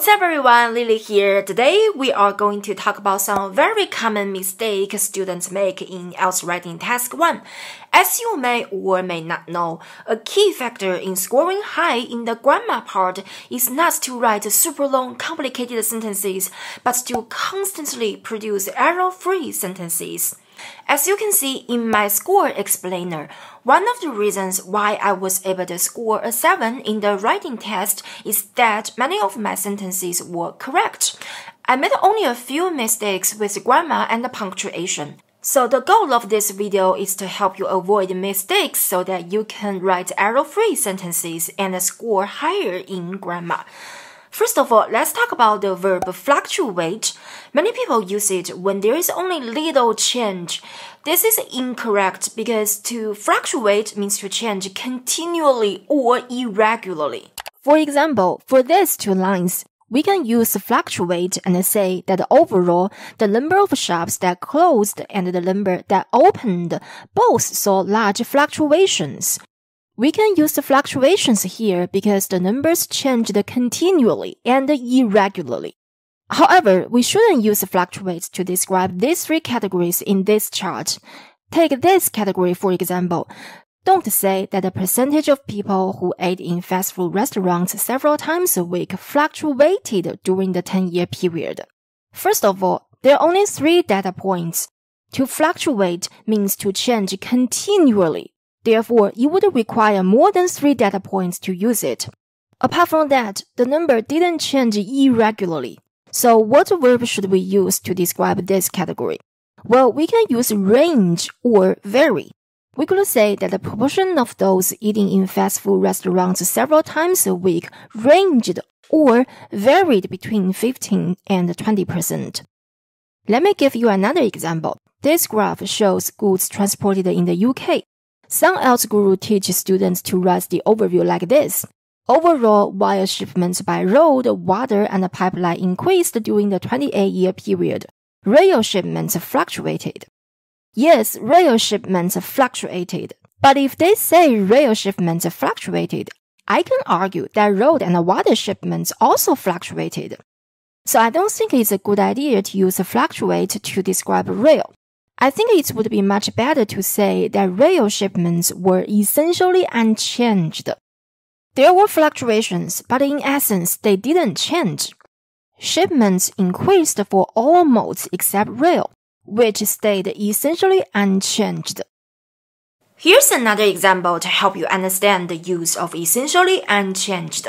What's up everyone, Lilie here. Today we are going to talk about some very common mistakes students make in IELTS writing task 1. As you may or may not know, a key factor in scoring high in the grammar part is not to write super long complicated sentences, but to constantly produce error-free sentences. As you can see in my score explainer, one of the reasons why I was able to score a 7 in the writing test is that many of my sentences were correct. I made only a few mistakes with grammar and punctuation. So the goal of this video is to help you avoid mistakes so that you can write error-free sentences and score higher in grammar. First of all, let's talk about the verb fluctuate. Many people use it when there is only little change. This is incorrect because to fluctuate means to change continually or irregularly. For example, for these two lines, we can use fluctuate and say that overall, the number of shops that closed and the number that opened both saw large fluctuations. We can use the fluctuations here because the numbers changed continually and irregularly. However, we shouldn't use fluctuates to describe these three categories in this chart. Take this category for example. Don't say that the percentage of people who ate in fast food restaurants several times a week fluctuated during the 10 year period. First of all, there are only three data points. To fluctuate means to change continually Therefore, you would require more than three data points to use it. Apart from that, the number didn't change irregularly. So what verb should we use to describe this category? Well, we can use range or vary. We could say that the proportion of those eating in fast food restaurants several times a week ranged or varied between 15 and 20%. Let me give you another example. This graph shows goods transported in the UK. Some IELTS guru teach students to write the overview like this. Overall, while shipments by road, water, and pipeline increased during the 28-year period, rail shipments fluctuated. Yes, rail shipments fluctuated. But if they say rail shipments fluctuated, I can argue that road and water shipments also fluctuated. So I don't think it's a good idea to use fluctuate to describe rail. I think it would be much better to say that rail shipments were essentially unchanged. There were fluctuations, but in essence, they didn't change. Shipments increased for all modes except rail, which stayed essentially unchanged. Here's another example to help you understand the use of essentially unchanged.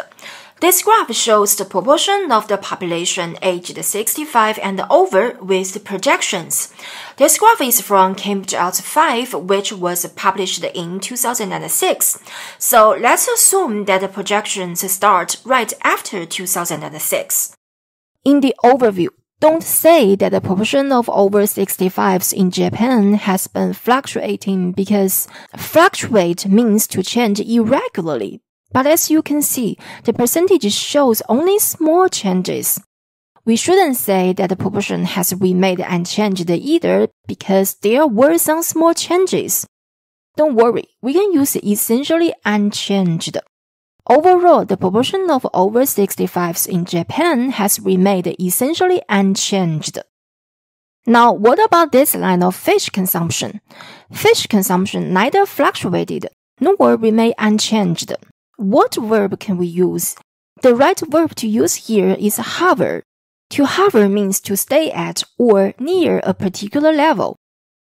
This graph shows the proportion of the population aged 65 and over with projections. This graph is from Cambridge IELTS 5, which was published in 2006. So let's assume that the projections start right after 2006. In the overview, don't say that the proportion of over 65s in Japan has been fluctuating because fluctuate means to change irregularly but as you can see, the percentage shows only small changes. We shouldn't say that the proportion has remained unchanged either because there were some small changes. Don't worry, we can use essentially unchanged. Overall, the proportion of over 65s in Japan has remained essentially unchanged. Now, what about this line of fish consumption? Fish consumption neither fluctuated nor remained unchanged. What verb can we use? The right verb to use here is hover. To hover means to stay at or near a particular level.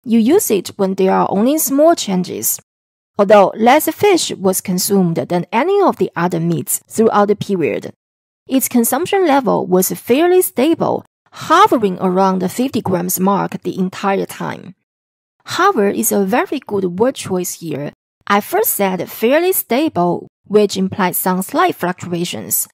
You use it when there are only small changes. Although less fish was consumed than any of the other meats throughout the period, its consumption level was fairly stable, hovering around the 50 grams mark the entire time. Hover is a very good word choice here. I first said fairly stable which implies some slight fluctuations.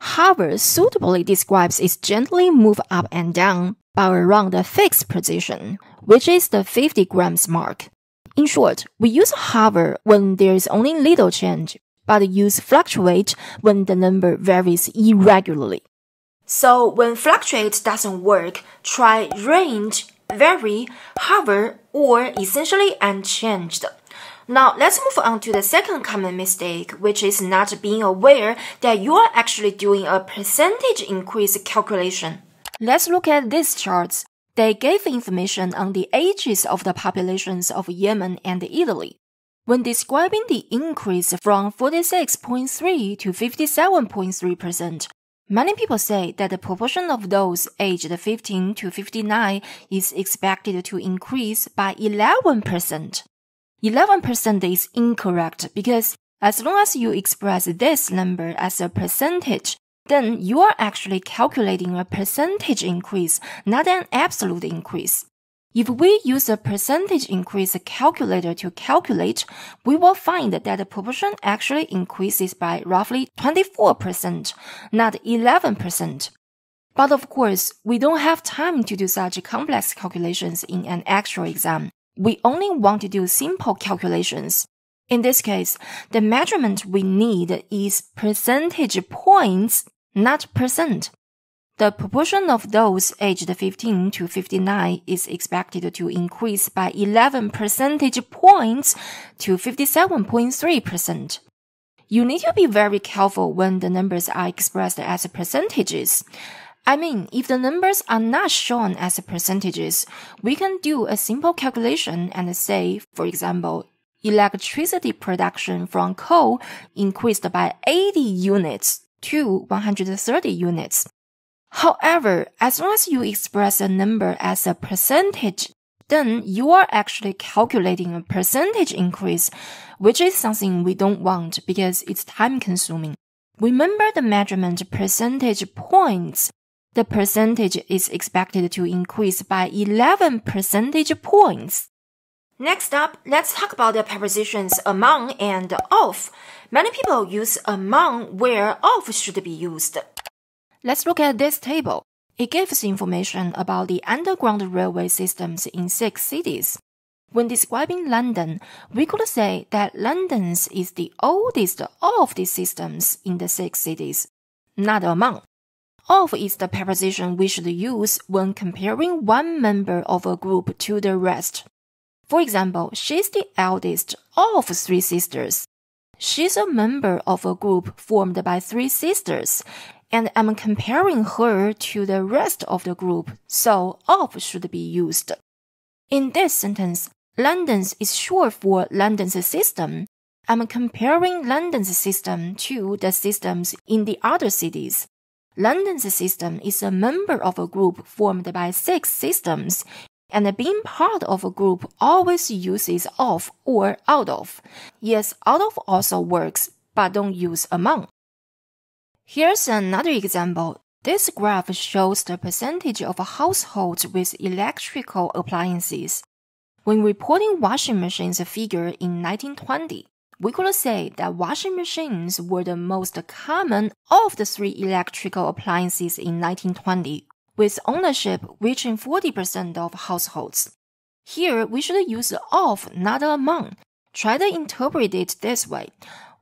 Hover suitably describes its gently move up and down, but around a fixed position, which is the 50 grams mark. In short, we use hover when there is only little change, but use fluctuate when the number varies irregularly. So when fluctuate doesn't work, try range, vary, hover, or essentially unchanged. Now let's move on to the second common mistake, which is not being aware that you are actually doing a percentage increase calculation. Let's look at these charts. They gave information on the ages of the populations of Yemen and Italy. When describing the increase from 46.3 to 57.3%, many people say that the proportion of those aged 15 to 59 is expected to increase by 11%. 11% is incorrect because as long as you express this number as a percentage, then you are actually calculating a percentage increase, not an absolute increase. If we use a percentage increase calculator to calculate, we will find that the proportion actually increases by roughly 24%, not 11%. But of course, we don't have time to do such complex calculations in an actual exam we only want to do simple calculations. In this case, the measurement we need is percentage points, not percent. The proportion of those aged 15 to 59 is expected to increase by 11 percentage points to 57.3%. You need to be very careful when the numbers are expressed as percentages. I mean, if the numbers are not shown as percentages, we can do a simple calculation and say, for example, electricity production from coal increased by 80 units to 130 units. However, as long as you express a number as a percentage, then you are actually calculating a percentage increase, which is something we don't want because it's time consuming. Remember the measurement percentage points the percentage is expected to increase by 11 percentage points. Next up, let's talk about the prepositions among and of. Many people use among where of should be used. Let's look at this table. It gives information about the underground railway systems in six cities. When describing London, we could say that London's is the oldest of these systems in the six cities, not among. Of is the preposition we should use when comparing one member of a group to the rest. For example, she's the eldest of three sisters. She's a member of a group formed by three sisters, and I'm comparing her to the rest of the group, so of should be used. In this sentence, London's is short for London's system. I'm comparing London's system to the systems in the other cities. London's system is a member of a group formed by six systems, and being part of a group always uses of or out of. Yes, out of also works, but don't use among. Here's another example. This graph shows the percentage of households with electrical appliances. When reporting washing machines figure in 1920, we could say that washing machines were the most common of the three electrical appliances in 1920, with ownership reaching 40% of households. Here, we should use of, not among. Try to interpret it this way.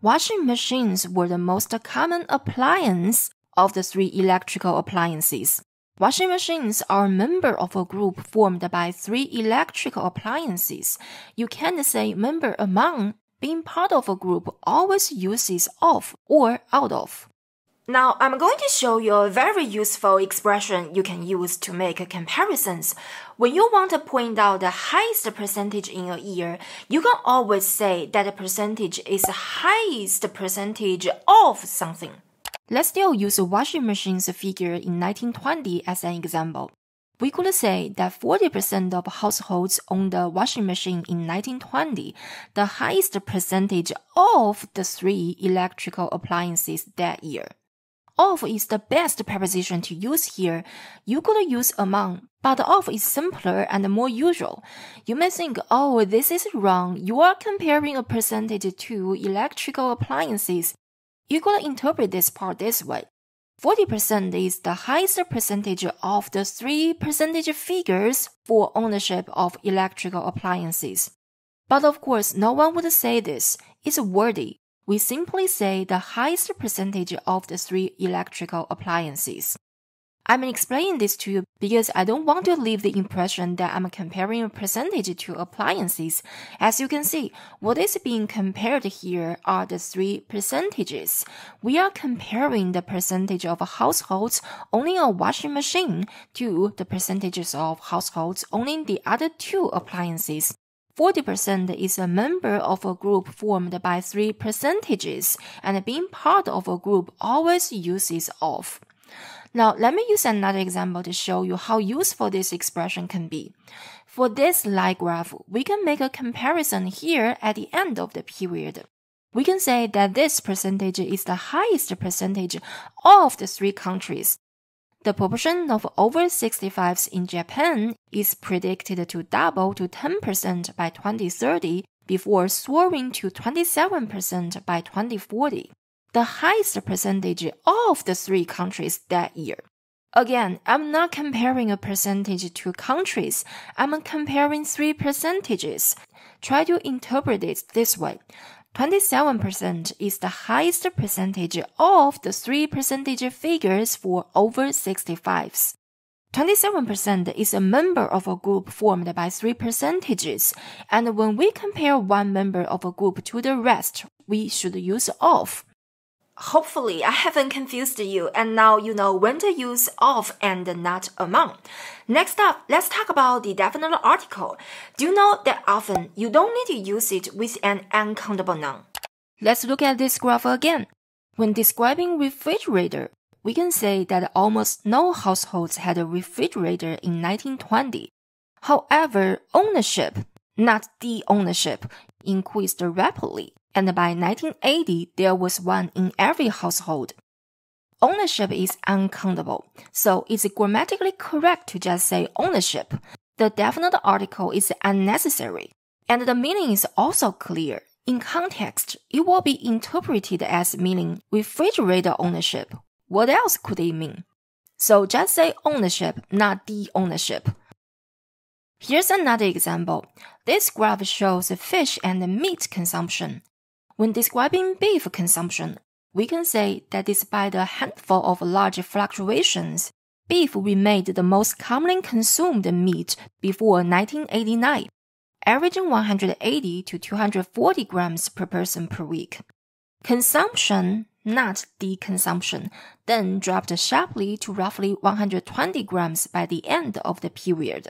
Washing machines were the most common appliance of the three electrical appliances. Washing machines are a member of a group formed by three electrical appliances. You can't say member among being part of a group always uses of or out of. Now, I'm going to show you a very useful expression you can use to make comparisons. When you want to point out the highest percentage in a year, you can always say that the percentage is the highest percentage of something. Let's still use a washing machine's figure in 1920 as an example. We could say that 40% of households owned a washing machine in 1920, the highest percentage of the three electrical appliances that year. Of is the best preposition to use here. You could use among, but of is simpler and more usual. You may think, oh, this is wrong. You are comparing a percentage to electrical appliances. You could interpret this part this way. 40% is the highest percentage of the three percentage figures for ownership of electrical appliances. But of course, no one would say this. It's wordy. We simply say the highest percentage of the three electrical appliances. I'm explaining this to you because I don't want to leave the impression that I'm comparing a percentage to appliances. As you can see, what is being compared here are the three percentages. We are comparing the percentage of households owning a washing machine to the percentages of households owning the other two appliances. 40% is a member of a group formed by three percentages, and being part of a group always uses of. Now, let me use another example to show you how useful this expression can be. For this line graph, we can make a comparison here at the end of the period. We can say that this percentage is the highest percentage of the three countries. The proportion of over 65s in Japan is predicted to double to 10% by 2030 before soaring to 27% by 2040 the highest percentage of the three countries that year. Again, I'm not comparing a percentage to countries. I'm comparing three percentages. Try to interpret it this way. 27% is the highest percentage of the three percentage figures for over 65s. 27% is a member of a group formed by three percentages, and when we compare one member of a group to the rest, we should use of. Hopefully, I haven't confused you, and now you know when to use of and not among. Next up, let's talk about the definite article. Do you know that often you don't need to use it with an uncountable noun? Let's look at this graph again. When describing refrigerator, we can say that almost no households had a refrigerator in 1920. However, ownership, not the ownership, increased rapidly and by 1980 there was one in every household. Ownership is uncountable, so it's grammatically correct to just say ownership. The definite article is unnecessary, and the meaning is also clear. In context, it will be interpreted as meaning refrigerator ownership. What else could it mean? So just say ownership, not the ownership. Here's another example. This graph shows fish and meat consumption. When describing beef consumption, we can say that despite a handful of large fluctuations, beef remained the most commonly consumed meat before 1989, averaging 180 to 240 grams per person per week. Consumption, not deconsumption, then dropped sharply to roughly 120 grams by the end of the period.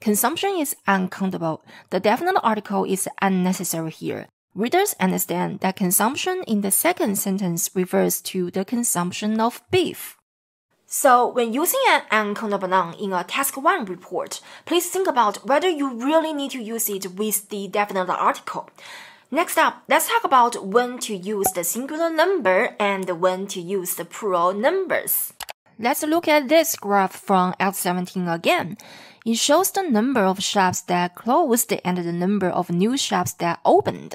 Consumption is uncountable. The definite article is unnecessary here Readers understand that consumption in the second sentence refers to the consumption of beef. So, when using an uncountable noun in a Task 1 report, please think about whether you really need to use it with the definite article. Next up, let's talk about when to use the singular number and when to use the plural numbers. Let's look at this graph from IELTS 17 again. It shows the number of shops that closed and the number of new shops that opened.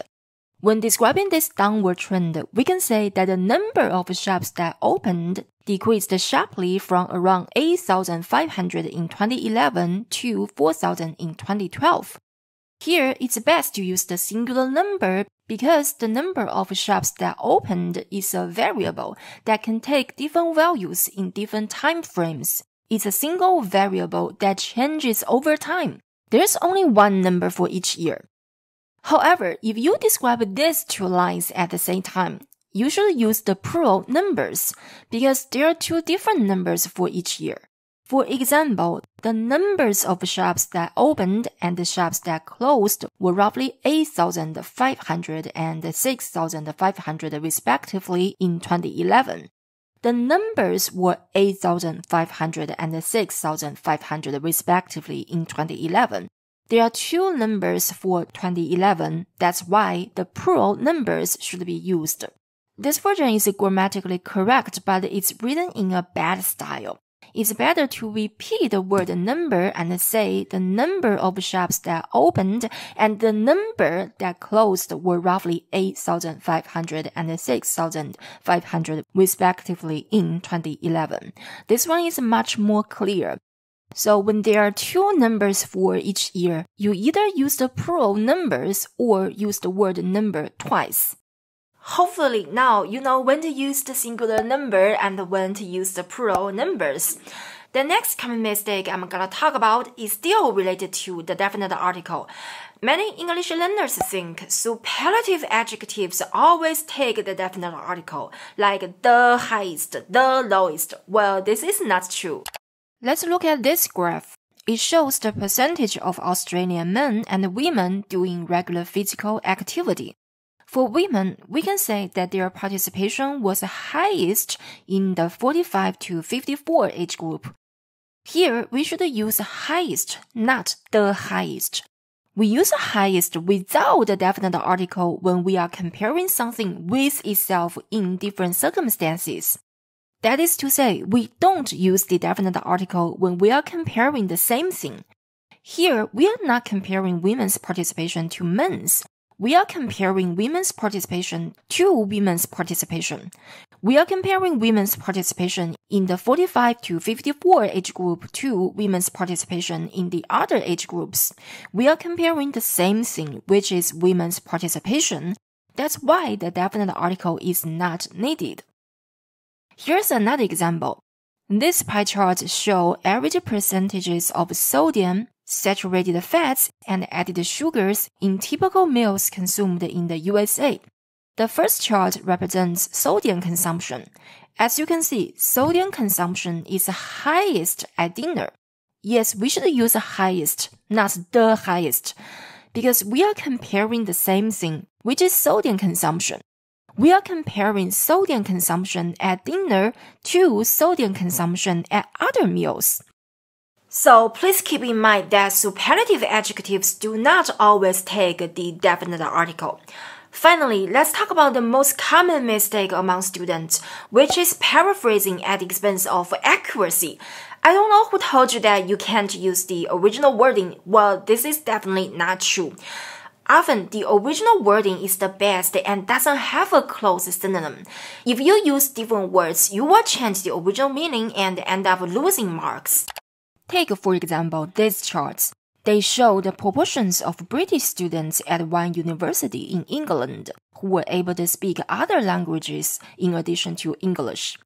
When describing this downward trend, we can say that the number of shops that opened decreased sharply from around 8,500 in 2011 to 4,000 in 2012. Here, it's best to use the singular number because the number of shops that opened is a variable that can take different values in different time frames. It's a single variable that changes over time. There's only one number for each year. However, if you describe these two lines at the same time, you should use the plural numbers because there are two different numbers for each year. For example, the numbers of shops that opened and the shops that closed were roughly 8,500 and 6,500 respectively in 2011. The numbers were 8,500 and 6,500 respectively in 2011. There are two numbers for 2011. That's why the plural numbers should be used. This version is grammatically correct, but it's written in a bad style. It's better to repeat the word number and say the number of shops that opened and the number that closed were roughly 8,500 and 6,500 respectively in 2011. This one is much more clear. So when there are two numbers for each year, you either use the plural numbers or use the word number twice. Hopefully now you know when to use the singular number and when to use the plural numbers. The next common mistake I'm gonna talk about is still related to the definite article. Many English learners think superlative adjectives always take the definite article, like the highest, the lowest. Well, this is not true. Let's look at this graph. It shows the percentage of Australian men and women doing regular physical activity. For women, we can say that their participation was highest in the 45 to 54 age group. Here, we should use highest, not the highest. We use highest without the definite article when we are comparing something with itself in different circumstances. That is to say, we don't use the definite article when we are comparing the same thing. Here, we are not comparing women's participation to men's. We are comparing women's participation to women's participation. We are comparing women's participation in the 45 to 54 age group to women's participation in the other age groups. We are comparing the same thing, which is women's participation. That's why the definite article is not needed. Here's another example. This pie chart show average percentages of sodium, saturated fats, and added sugars in typical meals consumed in the USA. The first chart represents sodium consumption. As you can see, sodium consumption is highest at dinner. Yes, we should use highest, not the highest, because we are comparing the same thing, which is sodium consumption. We are comparing sodium consumption at dinner to sodium consumption at other meals. So please keep in mind that superlative adjectives do not always take the definite article. Finally, let's talk about the most common mistake among students, which is paraphrasing at the expense of accuracy. I don't know who told you that you can't use the original wording. Well, this is definitely not true. Often, the original wording is the best and doesn't have a close synonym. If you use different words, you will change the original meaning and end up losing marks. Take, for example, these charts. They show the proportions of British students at one university in England who were able to speak other languages in addition to English.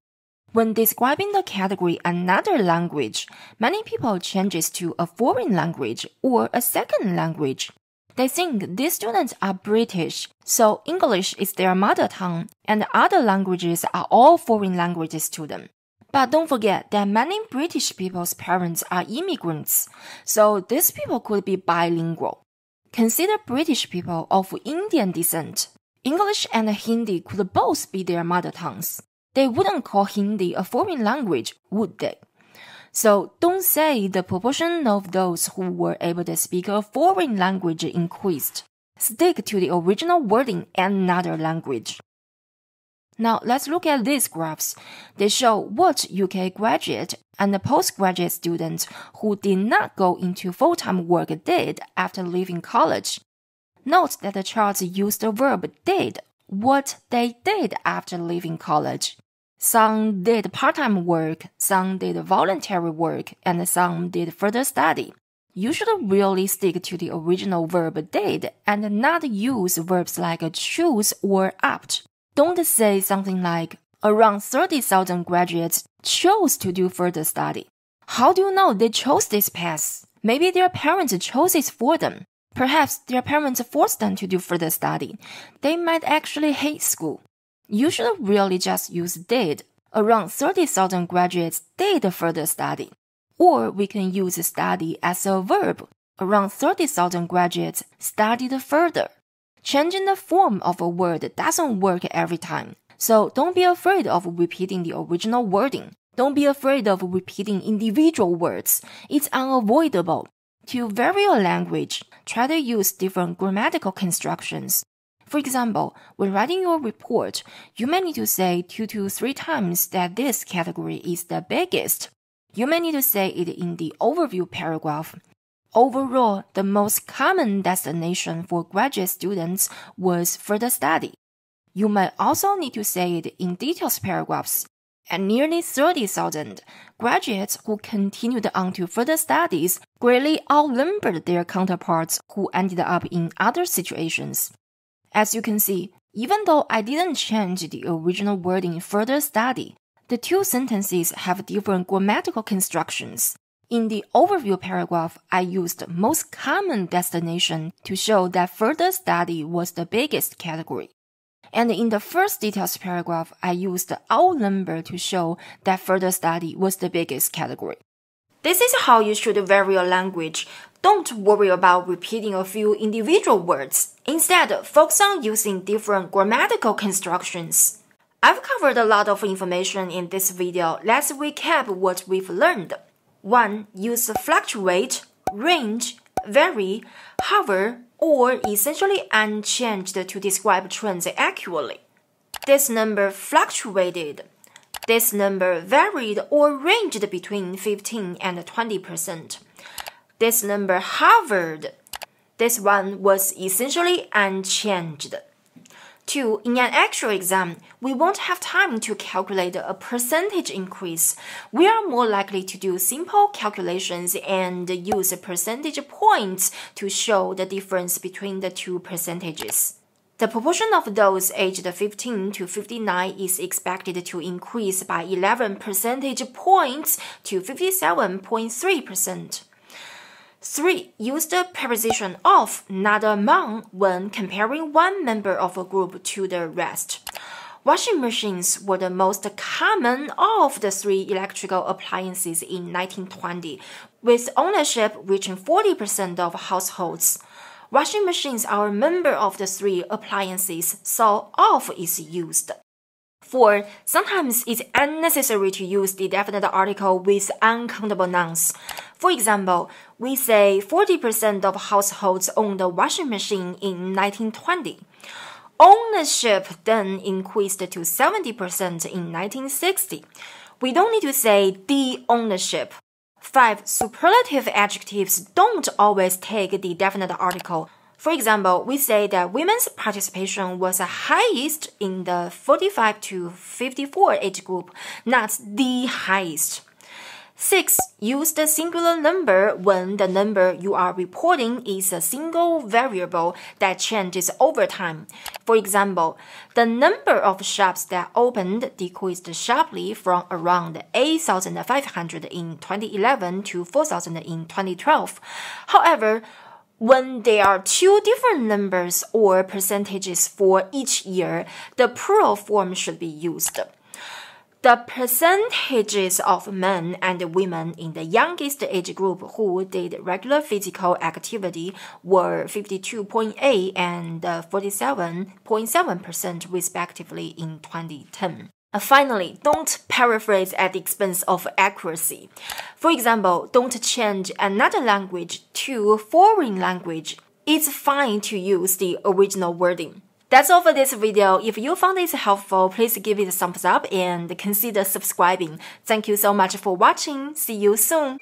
When describing the category another language, many people changes to a foreign language or a second language. They think these students are British, so English is their mother tongue and other languages are all foreign languages to them. But don't forget that many British people's parents are immigrants, so these people could be bilingual. Consider British people of Indian descent. English and Hindi could both be their mother tongues. They wouldn't call Hindi a foreign language, would they? So don't say the proportion of those who were able to speak a foreign language increased. Stick to the original wording and another language. Now let's look at these graphs. They show what UK graduate and postgraduate students who did not go into full-time work did after leaving college. Note that the charts use the verb did, what they did after leaving college. Some did part-time work, some did voluntary work, and some did further study. You should really stick to the original verb did and not use verbs like choose or opt. Don't say something like, around 30,000 graduates chose to do further study. How do you know they chose this path? Maybe their parents chose it for them. Perhaps their parents forced them to do further study. They might actually hate school. You should really just use did. Around 30,000 graduates did further study. Or we can use study as a verb. Around 30,000 graduates studied further. Changing the form of a word doesn't work every time. So don't be afraid of repeating the original wording. Don't be afraid of repeating individual words. It's unavoidable. To vary a language, try to use different grammatical constructions. For example, when writing your report, you may need to say two to three times that this category is the biggest. You may need to say it in the overview paragraph Overall, the most common destination for graduate students was further study. You may also need to say it in details paragraphs. At nearly 30,000, graduates who continued on to further studies greatly outnumbered their counterparts who ended up in other situations. As you can see, Even though I didn't change the original wording in further study, the two sentences have different grammatical constructions. In the overview paragraph, I used most common destination to show that further study was the biggest category. And in the first details paragraph, I used our number to show that further study was the biggest category. This is how you should vary your language. Don't worry about repeating a few individual words. Instead, focus on using different grammatical constructions. I've covered a lot of information in this video. Let's recap what we've learned. 1. Use fluctuate, range, vary, hover, or essentially unchanged to describe trends accurately. This number fluctuated. This number varied or ranged between 15 and 20%. This number hovered. This one was essentially unchanged. 2. In an actual exam, we won't have time to calculate a percentage increase. We are more likely to do simple calculations and use percentage points to show the difference between the two percentages. The proportion of those aged 15 to 59 is expected to increase by 11 percentage points to 57.3%. 3. Use the preposition of, not among, when comparing one member of a group to the rest. Washing machines were the most common of the three electrical appliances in 1920, with ownership reaching 40% of households. Washing machines are a member of the three appliances, so of is used. 4. Sometimes it's unnecessary to use the definite article with uncountable nouns. For example, we say 40% of households owned a washing machine in 1920. Ownership then increased to 70% in 1960. We don't need to say the ownership. 5. Superlative adjectives don't always take the definite article. For example, we say that women's participation was the highest in the 45 to 54 age group, not the highest. 6. Use the singular number when the number you are reporting is a single variable that changes over time. For example, the number of shops that opened decreased sharply from around 8,500 in 2011 to 4,000 in 2012. However, when there are two different numbers or percentages for each year, the plural form should be used. The percentages of men and women in the youngest age group who did regular physical activity were 52.8 and 47.7% respectively in 2010. Uh, finally, don't paraphrase at the expense of accuracy. For example, don't change another language to a foreign language. It's fine to use the original wording. That's all for this video. If you found this helpful, please give it a thumbs up and consider subscribing. Thank you so much for watching. See you soon.